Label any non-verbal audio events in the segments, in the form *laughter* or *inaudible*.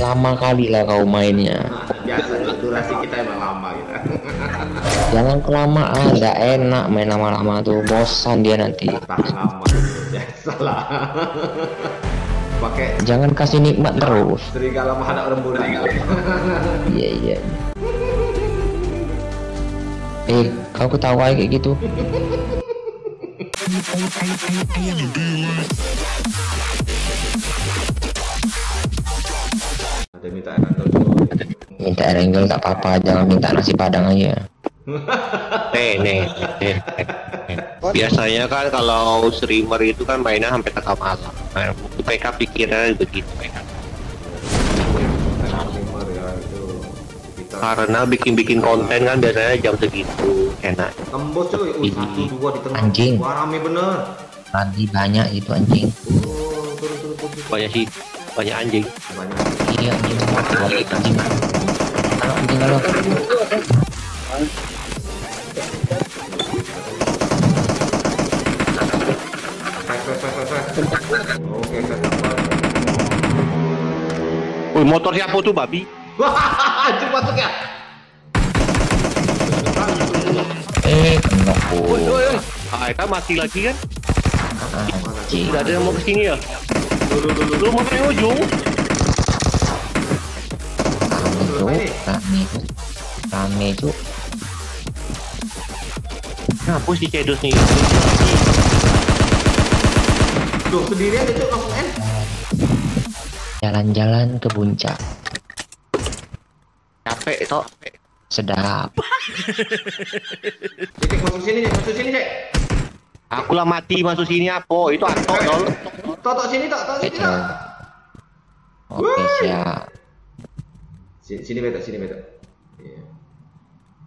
lama kali lah kau mainnya. Biasa durasi kita emang lama gitu. *laughs* Jangan kelamaan nggak enak main lama-lama tuh. Bosan dia nanti. Tahan lama gitu biasa lah. *laughs* Pakai jangan kasih nikmat terus. serigala menghadap rembulan *laughs* iya iya. Eh kau ketawa kayak gitu ada minta cowok minta renggel tak apa-apa jangan minta nasi padang aja. *laughs* Nih nih nih, nih. biasanya kan kalau streamer itu kan mainnya sampai tengah malam. Nah, PK pikirnya begitu PK karena bikin-bikin konten kan biasanya jam segitu enak. Tembus cuy. Uh, satu dua di tengah. Anjing. wah rame bener. Tadi banyak itu anjing. Oh turun turun turun turun. banyak sih banyak anjing. Banyak iya anjing anjing anjing kalau anjing kalau Wih, motor siapa tuh babi wah anjing masuk ya eh kena woi. Ah, kan mati lagi kan? Tidak ada yang mau ke sini ya? dulu dulu Lu mau ke ujung? rame cuk rame. Cuk rame. Cuk. Hapus di Cedos nih. Duh, sendirian itu langsung end. Jalan-jalan ke puncak. Capek tok. sedap. *laughs* Cek masuk sini cek. Masuk sini cek. Aku lah mati masuk sini apa? Itu atok dol. tok tok sini tok. Tok sini tok. Oke siap sini sini betok sini betok Iya.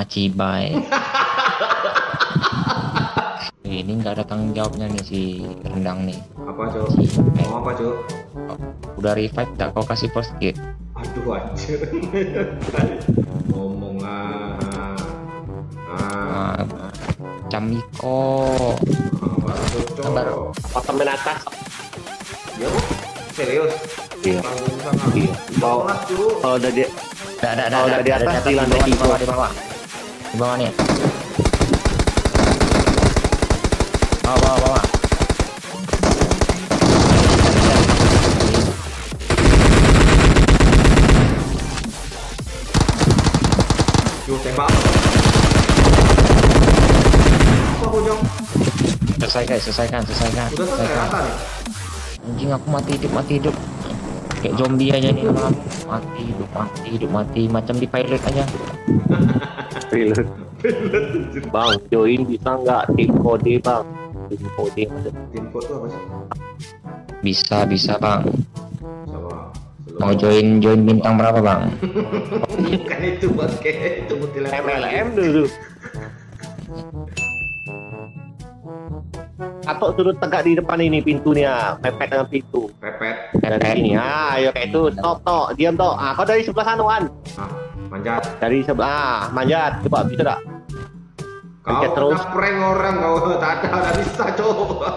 Macibai *laughs* ini nggak ada tanggung jawabnya nih si rendang nih. Apa cok si mau apa cok udah revive tak kau kasih first kit. Aduh anjir. *laughs* Ngomong ah. Ah. Ah, camiko apa tuh cok. Apartemen atas. ya bu. Serius? Iya. Sangat Iya. Kalau udah di Oh, ada, udah di ada, atas, di lantai di bawah, di bawah, di bawah, di bawah nih. Bawah, bawah, bawah. Yuk, tembak apa Selesaikan, selesaikan, selesaikan, udah selesai selesaikan. Anjing aku mati hidup, mati hidup. Kayak zombie aja nih lama. Mati hidup, mati hidup, mati macam di pilot aja. Pilot. Bang, join bisa nggak tim kode bang? Tim kode tim tuh apa sih Bisa, bisa bang. Mau join, join bintang berapa bang? *laughs* bukan itu bos kayak itu multilevel MLM dulu. *laughs* Atau suruh tegak di depan ini pintunya, mepet dengan pintu. pepet Dari sini, ah, ayo kayak itu, stop, tok, diam tok. Ah, kau dari sebelah sana Wan. ah manjat Dari sebelah, ah, manjat, coba bisa tak? kau Pencet terus. prank orang kau tak ada udah bisa coba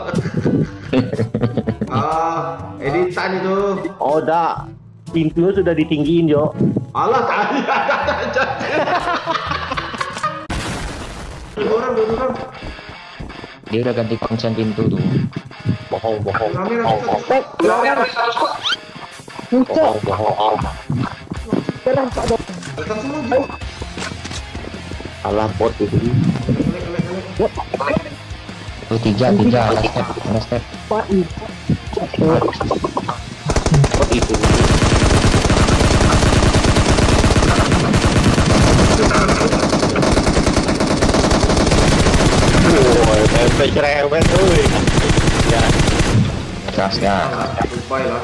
*laughs* ah editan itu Oh, dah. Pintunya sudah ditinggiin, Jo. Allah tadi ada aja dua *laughs* orang orang Dia udah ganti konsen pintu tuh. Bohong, bohong, bohong, bohong, bohong, Salah bot itu. Tuh tiga, tiga, last step, last step. Bot itu. Woi, tempe cerewet, woi. Ya, Gas, gas. Goodbye lah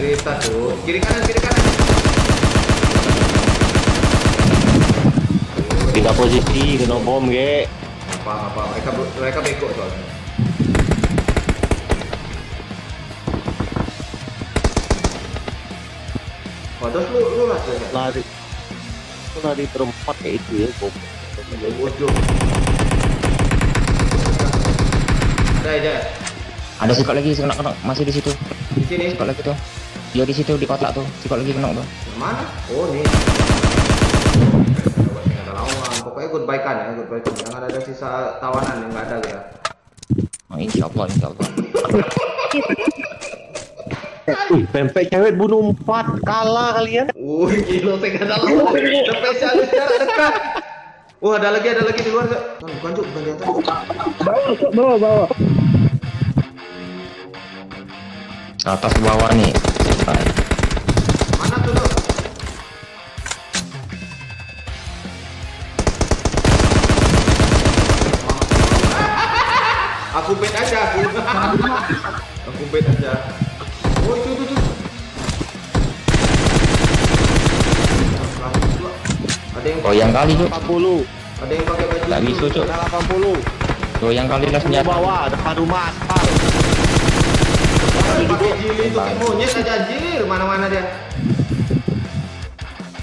cerita tuh kiri kanan kiri kanan tiga posisi kena bom, ge. apa apa mereka mereka bego soalnya Terus lu lu lah tuh. lari Itu lari berempat kayak itu ya gua Ujung. Ada aja. Ada sikot lagi, kena kena masih di situ. Di sini. Sikot lagi tuh. Dia di situ di kotak tuh. Sikot lagi kena tuh. Mana? Oh, nih. Ada. Pokoknya goodbye kan ya, goodbye kan. Jangan ada sisa tawanan yang nggak ada ya. Oh, insya Allah, insya Allah. *laughs* Wih, pempek cewek bunuh empat kalah kalian Wih, gila saya ada lawan. Spesialis jarak dekat. Wah, ada lagi, ada lagi di luar. Cok. Kan, bukan cuk, bukan di atas. Bawa, bawa. Atas ke bawah nih. Mana tuh? Aku bet aja aku. aku bet aja. Goyang kali tuh. 80 ada yang pakai baju. Tak bisa, Cuk. Ada 80 Goyang kali lah senjata. bawah depan rumah aspal Pakai jili itu kayak monyet aja anjir. Mana-mana dia.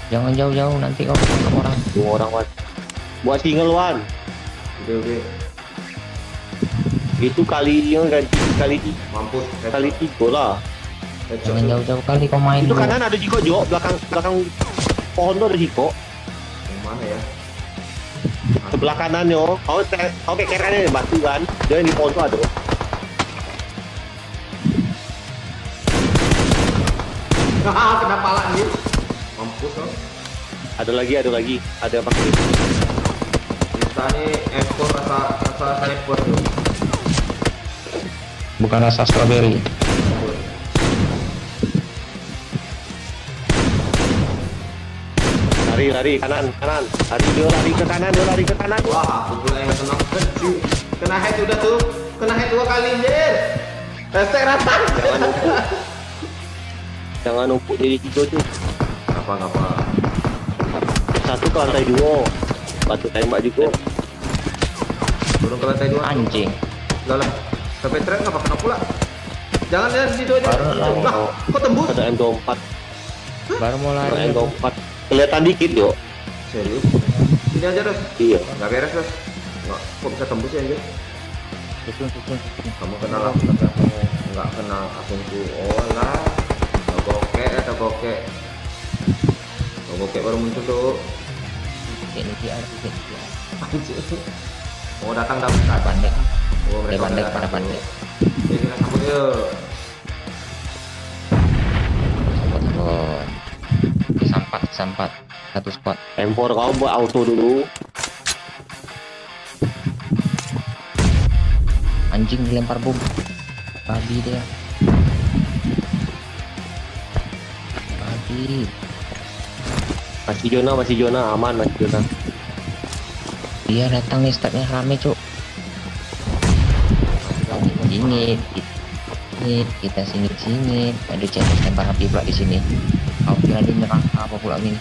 Jangan jauh-jauh nanti kau ketangkap orang. dua orang wan buat single one Udah udah. itu kali yang ganti kali Mampus. kali tiga lah. Jangan jauh-jauh kali kau main. itu dulu. kanan ada jiko jo belakang belakang pohon tuh ada jiko mana ya? sebelah kanan yo kau te- kau kayak kanan batu kan dia di pohon tuh ada Kena pala nih. Mampus loh. ada lagi ada lagi ada pakai Kita nih ekspor rasa rasa sniper tuh. Bukan rasa strawberry. Lari lari kanan kanan lari dia lari ke kanan dia lari ke kanan Wah, aku pula yang senang kecil. Kena head udah tuh. Kena head dua kali anjir. Restek rata. jangan numpuk jangan numpuk jadi tiga tuh Apa apa. satu ke lantai dua batu tembak juga Turun ke lantai dua. Anjing. Lah lah. Sampai trek nggak kena pula. Jangan lihat di situ aja. Baru lah. Kok tembus? ada M24 Baru mau ada lari. M24 kelihatan dikit yo Serius? Sini aja, Dos. iya Nggak beres, Dos. Nggak, kok bisa tembus ya, anjir? Susun, susun. Kamu kenal aku tapi aku nggak kenal akunku. Oh lah. Ada bokek, ada bokek. Oh, bokek baru muncul tuh. Ini dia, ini dia. Mau datang dah bukan? Bandek. Oh, bandek udah pada dulu. Jadi kita sambut yuk. Sampat, sampat. Satu spot. M4 kau buat auto dulu Anjing dilempar bom. Babi dia. Babi. masih zona masih zona aman masih zona Dia datang nih startnya rame cuk. Singit, kita singit singit. Ada challenge lempar api pula di sini. Kau kira dia nyerang apa pula ini?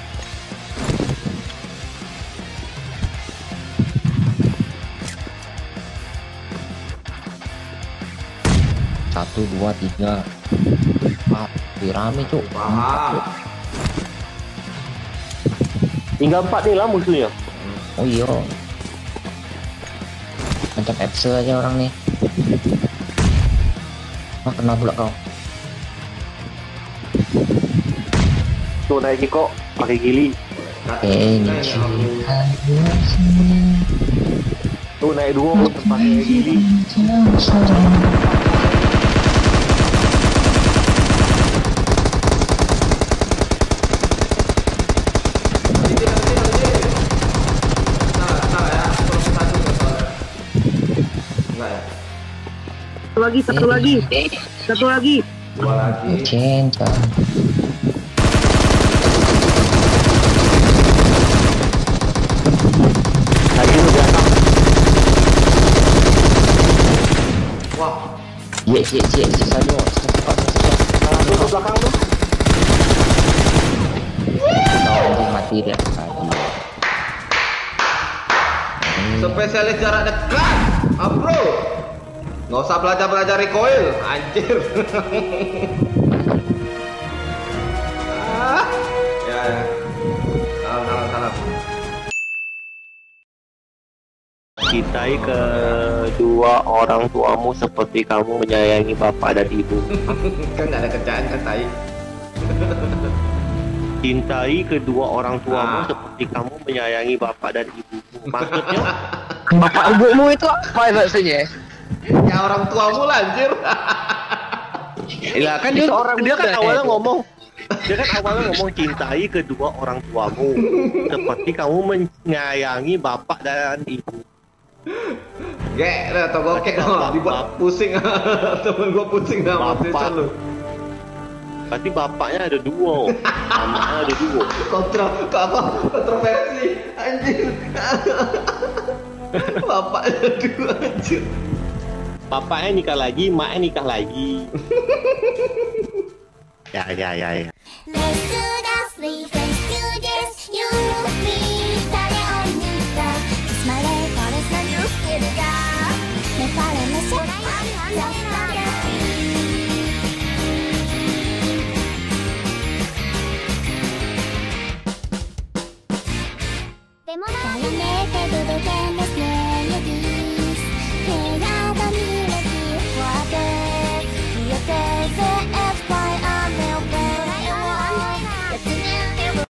Satu, dua, tiga, empat. Wih, rame cuk. Tinggal empat nih lah musuhnya Oh iya. Macam Epse aja orang nih. Wah, kena pula kau. Tuh naik jiko pakai gili naik dua pakai gili. Satu lagi, satu lagi, satu lagi. Dua lagi. Cinta. lagi lu di atas Wah, Iya, iya, iya, sisa dua, sisa cepat, salah tuh belakang tuh anjing mati dia. Spesialis jarak dekat. Bro. Nggak usah belajar-belajar recoil. Anjir. *laughs* Cintai kedua orang tuamu seperti kamu menyayangi bapak dan ibu. *laughs* kan nggak ada kerjaan kan tai *laughs* Cintai kedua orang tuamu Ah. seperti kamu menyayangi bapak dan ibumu. Maksudnya *laughs* Bapak ibumu itu apa maksudnya? ya orang tuamu lah anjir Lah kan dia, Seorang dia kan awalnya ya. ngomong dia kan awalnya ngomong cintai kedua orang tuamu seperti kamu menyayangi bapak dan ibu. Gek, atau gokek Bapak. dibuat pusing *laughs* temen gua pusing Bapak. motivation lu Berarti bapaknya ada dua, mamanya ada dua. kontra apa kontroversi anjir *laughs* bapaknya dua anjir Bapaknya nikah lagi, maknya nikah lagi. *laughs* ya ya ya ya. Yeah.